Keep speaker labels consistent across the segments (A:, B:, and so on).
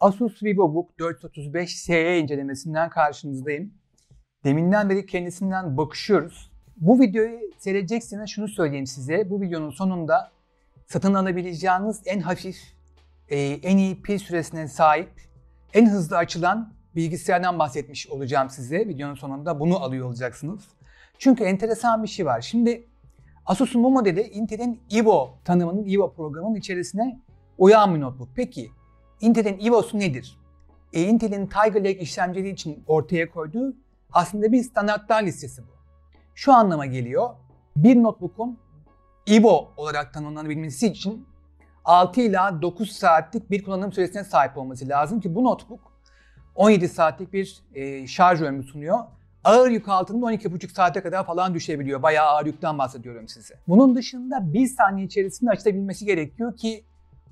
A: Asus VivoBook 435 SE incelemesinden karşınızdayım. Deminden beri kendisinden bakışıyoruz. Bu videoyu seyredecekseniz şunu söyleyeyim size. Bu videonun sonunda satın alabileceğiniz en hafif, e, en iyi pil süresine sahip, en hızlı açılan bilgisayardan bahsetmiş olacağım size. Videonun sonunda bunu alıyor olacaksınız. Çünkü enteresan bir şey var. Şimdi Asus'un bu modeli Intel'in Evo tanımının, Evo programının içerisine uyan bir notebook. Peki Intel'in Evo'su nedir? E, Intel'in Tiger Lake işlemciliği için ortaya koyduğu aslında bir standartlar listesi bu. Şu anlama geliyor. Bir notebook'un Evo olarak tanımlanabilmesi için 6 ila 9 saatlik bir kullanım süresine sahip olması lazım ki bu notebook 17 saatlik bir e, şarj ömrü sunuyor. Ağır yük altında 12,5 saate kadar falan düşebiliyor. Bayağı ağır yükten bahsediyorum size. Bunun dışında 1 saniye içerisinde açılabilmesi gerekiyor ki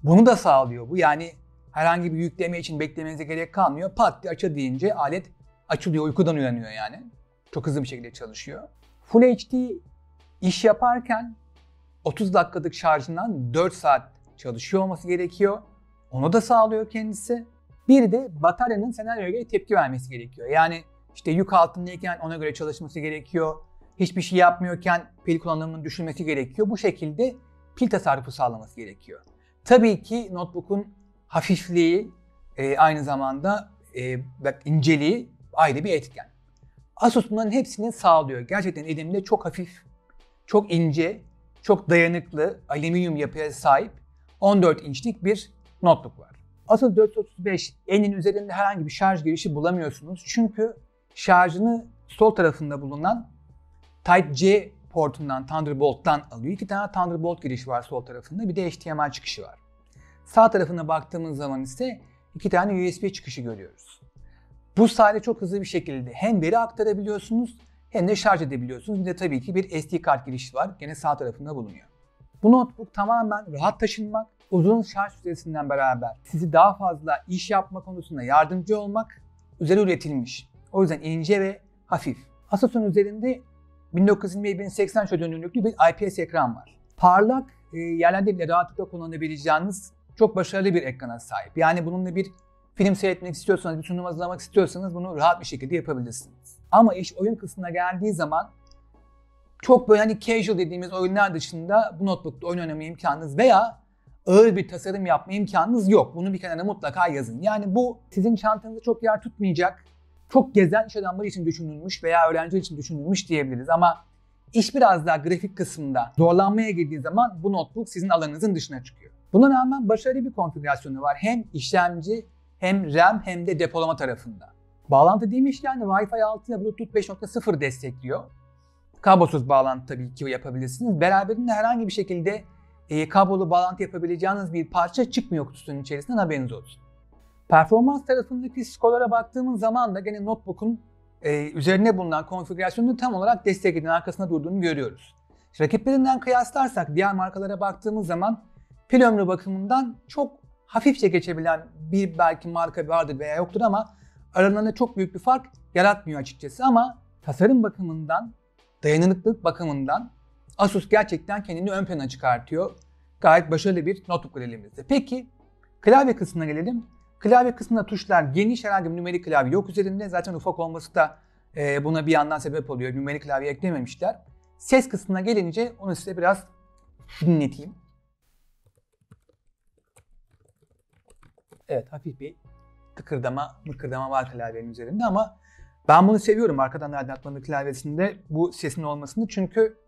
A: bunu da sağlıyor bu. Yani herhangi bir yükleme için beklemenize gerek kalmıyor. Pat diye aça deyince alet açılıyor, uykudan uyanıyor yani. Çok hızlı bir şekilde çalışıyor. Full HD iş yaparken 30 dakikalık şarjından 4 saat çalışıyor olması gerekiyor. Onu da sağlıyor kendisi. Bir de bataryanın senaryoya göre tepki vermesi gerekiyor. Yani işte yük altındayken ona göre çalışması gerekiyor. Hiçbir şey yapmıyorken pil kullanımının düşürmesi gerekiyor. Bu şekilde pil tasarrufu sağlaması gerekiyor. Tabii ki notebook'un hafifliği e, aynı zamanda e, bak inceliği ayrı bir etken. Asus bunların hepsini sağlıyor. Gerçekten elimde çok hafif, çok ince, çok dayanıklı alüminyum yapıya sahip 14 inçlik bir notebook var. Asus 435 N'in üzerinde herhangi bir şarj girişi bulamıyorsunuz. Çünkü şarjını sol tarafında bulunan Type-C portundan, Thunderbolt'tan alıyor. İki tane Thunderbolt girişi var sol tarafında. Bir de HDMI çıkışı var. Sağ tarafına baktığımız zaman ise iki tane USB çıkışı görüyoruz. Bu sayede çok hızlı bir şekilde hem veri aktarabiliyorsunuz hem de şarj edebiliyorsunuz. Bir de tabii ki bir SD kart girişi var. Gene sağ tarafında bulunuyor. Bu notebook tamamen rahat taşınmak, uzun şarj süresinden beraber sizi daha fazla iş yapma konusunda yardımcı olmak üzere üretilmiş. O yüzden ince ve hafif. Asus'un üzerinde 1920-1080 çözünürlüklü bir IPS ekran var. Parlak, e, yerlerde bile rahatlıkla kullanabileceğiniz çok başarılı bir ekrana sahip. Yani bununla bir film seyretmek istiyorsanız, bir sunum hazırlamak istiyorsanız bunu rahat bir şekilde yapabilirsiniz. Ama iş oyun kısmına geldiği zaman çok böyle hani casual dediğimiz oyunlar dışında bu notebook'ta oyun oynama imkanınız veya ağır bir tasarım yapma imkanınız yok. Bunu bir kenara mutlaka yazın. Yani bu sizin çantanızda çok yer tutmayacak, çok gezen iş adamları için düşünülmüş veya öğrenciler için düşünülmüş diyebiliriz. Ama iş biraz daha grafik kısmında zorlanmaya girdiği zaman bu notebook sizin alanınızın dışına çıkıyor. Buna rağmen başarılı bir konfigürasyonu var. Hem işlemci hem RAM hem de depolama tarafında. Bağlantı demişken Wi-Fi 6 ile Bluetooth 5.0 destekliyor. Kablosuz bağlantı tabii ki yapabilirsiniz. Beraberinde herhangi bir şekilde e, kablolu bağlantı yapabileceğiniz bir parça çıkmıyor kutusunun içerisinden haberiniz olsun. Performans tarafındaki skorlara baktığımız zaman da gene notebook'un e, üzerine bulunan konfigürasyonunu tam olarak destekleyen arkasında durduğunu görüyoruz. Rakiplerinden kıyaslarsak diğer markalara baktığımız zaman pil ömrü bakımından çok hafifçe geçebilen bir belki marka vardır veya yoktur ama aralarında çok büyük bir fark yaratmıyor açıkçası ama tasarım bakımından, dayanıklılık bakımından Asus gerçekten kendini ön plana çıkartıyor. Gayet başarılı bir notebook elimizde. Peki klavye kısmına gelelim. Klavye kısmında tuşlar geniş herhangi bir numerik klavye yok üzerinde. Zaten ufak olması da e, buna bir yandan sebep oluyor. Numerik klavye eklememişler. Ses kısmına gelince onu size biraz dinleteyim. Evet hafif bir tıkırdama, mıkırdama var klavyenin üzerinde ama ben bunu seviyorum arkadan aydınlatmanın klavyesinde bu sesin olmasını çünkü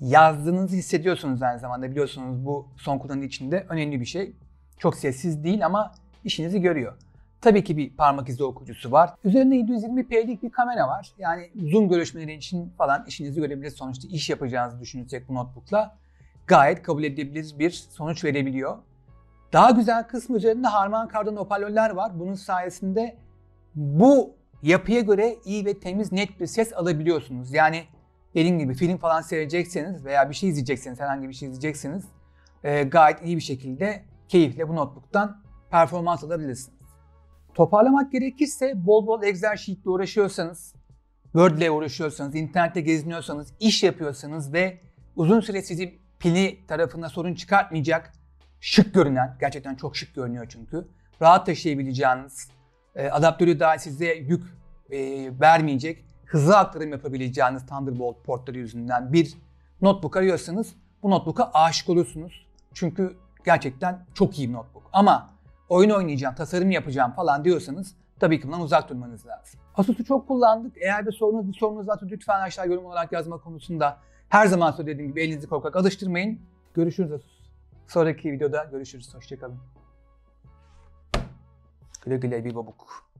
A: yazdığınızı hissediyorsunuz aynı zamanda biliyorsunuz bu son kullanıcı içinde önemli bir şey. Çok sessiz değil ama işinizi görüyor. Tabii ki bir parmak izi okuyucusu var. Üzerinde 720p'lik bir kamera var. Yani zoom görüşmeleri için falan işinizi görebilir. Sonuçta iş yapacağınızı düşünürsek bu notebookla gayet kabul edilebilir bir sonuç verebiliyor. Daha güzel kısmı üzerinde harman kardon hoparlörler var. Bunun sayesinde bu yapıya göre iyi ve temiz net bir ses alabiliyorsunuz. Yani dediğim gibi film falan seyredecekseniz veya bir şey izleyecekseniz, herhangi bir şey izleyecekseniz e, gayet iyi bir şekilde keyifle bu notebook'tan performans alabilirsiniz. Toparlamak gerekirse bol bol Excel sheet'le uğraşıyorsanız, Word ile uğraşıyorsanız, internette geziniyorsanız, iş yapıyorsanız ve uzun süre sizi pili tarafında sorun çıkartmayacak şık görünen, gerçekten çok şık görünüyor çünkü. rahat taşıyabileceğiniz, e, adaptörü dahil size yük e, vermeyecek, hızlı aktarım yapabileceğiniz Thunderbolt portları yüzünden bir notebook arıyorsanız bu notebook'a aşık olursunuz. Çünkü gerçekten çok iyi bir notebook. Ama oyun oynayacağım, tasarım yapacağım falan diyorsanız tabii ki bundan uzak durmanız lazım. Asus'u çok kullandık. Eğer bir sorunuz, bir sorunuz varsa lütfen aşağı yorum olarak yazma konusunda her zaman söylediğim gibi elinizi korkak alıştırmayın. Görüşürüz Asus. Sonraki videoda görüşürüz. Hoşçakalın. Güle güle bir babuk.